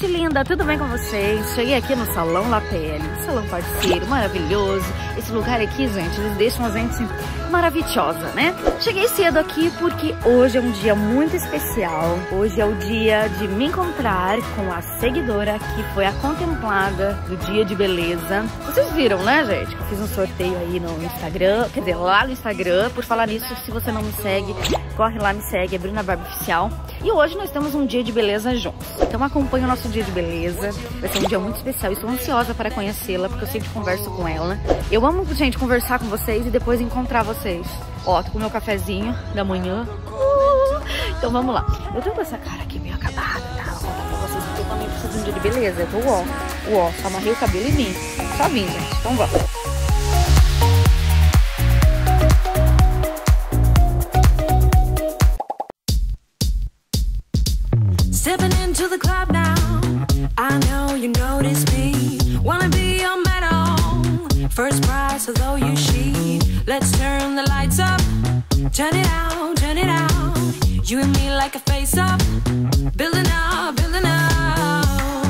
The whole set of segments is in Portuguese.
Gente linda, tudo bem com vocês? Cheguei aqui no Salão La Pele, salão parceiro, maravilhoso. Esse lugar aqui, gente, eles deixam a gente maravilhosa, né? Cheguei cedo aqui porque hoje é um dia muito especial. Hoje é o dia de me encontrar com a seguidora que foi a contemplada do dia de beleza. Vocês viram, né, gente? Eu fiz um sorteio aí no Instagram, quer dizer, lá no Instagram. Por falar nisso, se você não me segue, corre lá, me segue, é Bruna Barba Oficial. E hoje nós temos um dia de beleza juntos. Então acompanhe o nosso dia de beleza. Vai ser um dia muito especial. Estou ansiosa para conhecê-la, porque eu sempre converso com ela. Eu amo, gente, conversar com vocês e depois encontrar vocês. Ó, tô com meu cafezinho da manhã. Uh, então vamos lá. Eu tô com essa cara aqui meio acabada, tá? Vou contar pra vocês porque eu também preciso de um dia de beleza. Eu tô ó, ó, só amarrei o cabelo em mim. Só vim, gente. Então vamos. Stepping into the club Let's turn the lights up. Turn it out, turn it out. You and me like a face up. Building up, building up.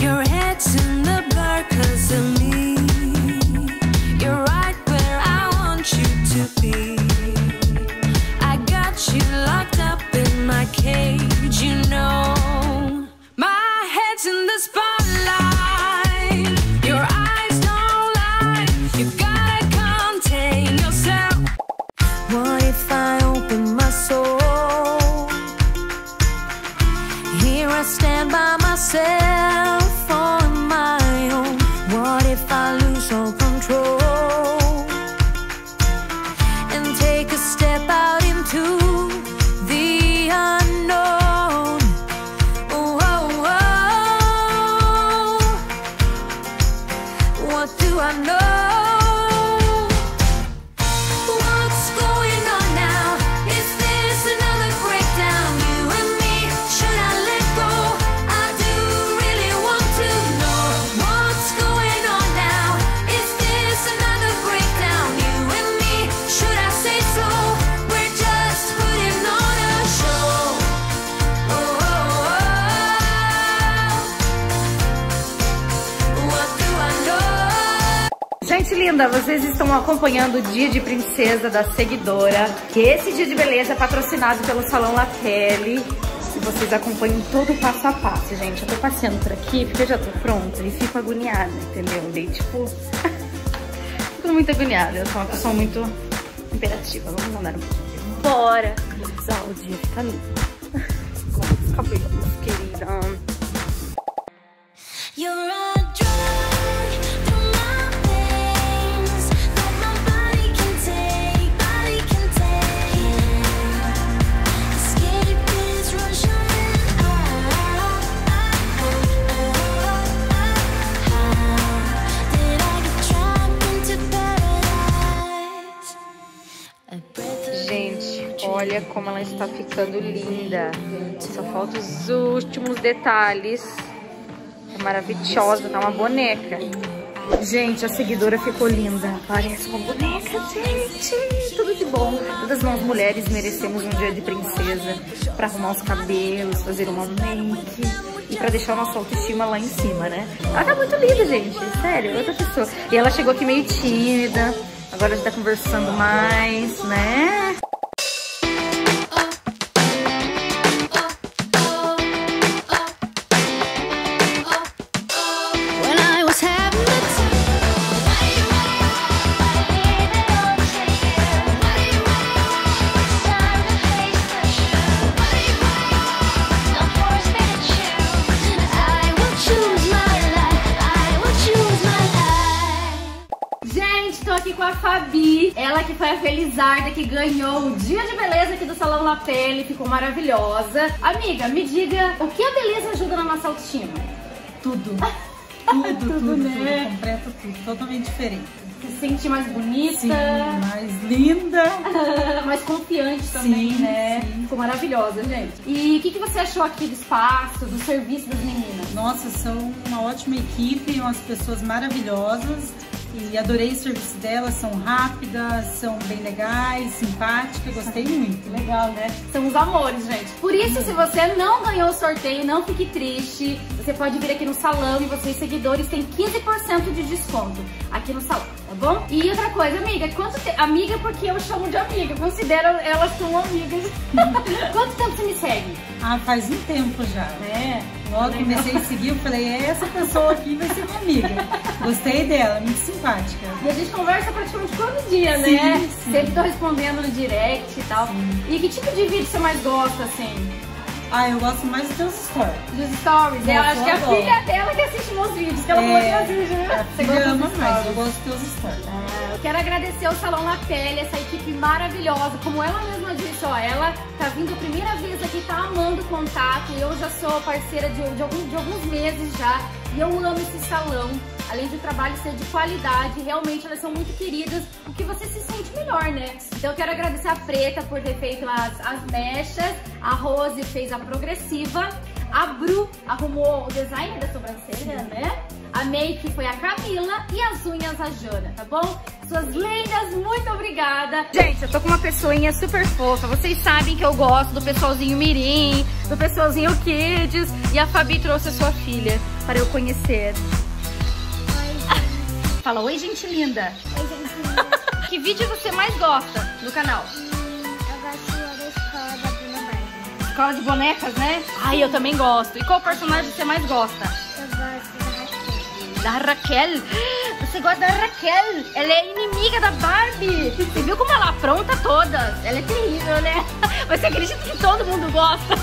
Your head's in the blur cause of me. Linda, vocês estão acompanhando o Dia de Princesa da Seguidora, que esse dia de beleza é patrocinado pelo Salão La Pele. E vocês acompanham todo o passo a passo, gente. Eu tô passeando por aqui porque eu já tô pronta e fico agoniada, entendeu? Daí, tipo, fico muito agoniada. Eu sou uma pessoa muito imperativa. Vamos andar um pouquinho. Bora! Só o dia fica lindo. Com os cabelos, querida. You're olha como ela está ficando linda. Só faltam os últimos detalhes. É maravilhosa, tá uma boneca. Gente, a seguidora ficou linda. Parece uma boneca, gente. Tudo de bom. Todas nós mulheres merecemos um dia de princesa pra arrumar os cabelos, fazer uma make e pra deixar nossa autoestima lá em cima, né? Ela tá muito linda, gente. Sério, outra pessoa. E ela chegou aqui meio tímida. Agora já tá conversando mais, né? Aqui com a Fabi, ela que foi a Felizarda que ganhou o dia de beleza aqui do Salão La Pele, ficou maravilhosa. Amiga, me diga, o que a beleza ajuda na nossa autoestima? Tudo. Tudo, tudo, tudo, né? completa tudo, totalmente diferente. Se sentir mais bonita, Sim, mais linda. mais confiante também, Sim, né? sim. Ficou maravilhosa, gente. E o que, que você achou aqui do espaço, do serviço das meninas? Nossa, são uma ótima equipe, umas pessoas maravilhosas. E adorei o serviço delas, são rápidas, são bem legais, simpáticas, gostei muito. Legal, né? São os amores, gente. Por isso, se você não ganhou o sorteio, não fique triste. Você pode vir aqui no salão e vocês, seguidores, têm 15% de desconto aqui no salão, tá bom? E outra coisa, amiga, quanto te... Amiga porque eu chamo de amiga, considero elas como amigas. quanto tempo você me segue? Ah, faz um tempo já. É. Logo comecei a seguir, eu falei, "É, essa pessoa aqui vai ser minha amiga. Gostei dela, muito simpática. E a gente conversa praticamente todo dia, Sim, né? sim. Sempre tô respondendo no direct e tal. E que tipo de vídeo você mais gosta, assim? Ah, eu gosto mais dos stories. Dos stories? Eu Nossa, acho que a eu adoro. filha dela que assiste meus vídeos, que ela falou que assiste, né? É, a Você gosta ama mais, eu gosto dos teus stories. É, Eu quero agradecer ao Salão La Pele, essa equipe maravilhosa. Como ela mesma disse, ó, ela tá vindo a primeira vez aqui, tá amando o contato. Eu já sou parceira de, de, algum- de alguns meses já. E eu amo esse salão. Além de o trabalho ser de qualidade, realmente elas são muito queridas, o que você se sente melhor, né? Então eu quero agradecer a Preta por ter feito as, as mechas, a Rose fez a progressiva, a Bru arrumou o design da sobrancelha, né? A make foi a Camila e as unhas a Jana, tá bom? Suas lindas, muito obrigada. Gente, eu tô com uma pessoinha super fofa. Vocês sabem que eu gosto do pessoalzinho Mirim, do pessoalzinho Kids. E a Fabi trouxe a sua filha para eu conhecer. Fala, oi, gente linda. Oi, gente. linda. Que vídeo você mais gosta do canal? Eu gosto da escola da Bruna. Escola de bonecas, né? Ai, eu também gosto. E qual personagem você mais gosta? Eu gosto da Raquel. Da Raquel. Você gosta da Raquel? Ela é inimiga da Barbie. Você viu como ela apronta todas? Ela é terrível, né? Mas você acredita que todo mundo gosta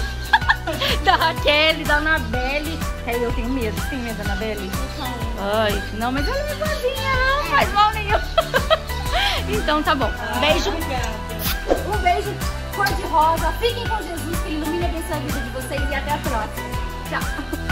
da Raquel, da Anabelle? É, eu tenho medo. Você tem medo da Anabelle? Ai, não, mas ela é boazinha, não faz mal nenhum. Então tá bom. Beijo. Um beijo cor de rosa. Fiquem com Jesus, que abençoe a vida de vocês. E até a próxima. Tchau.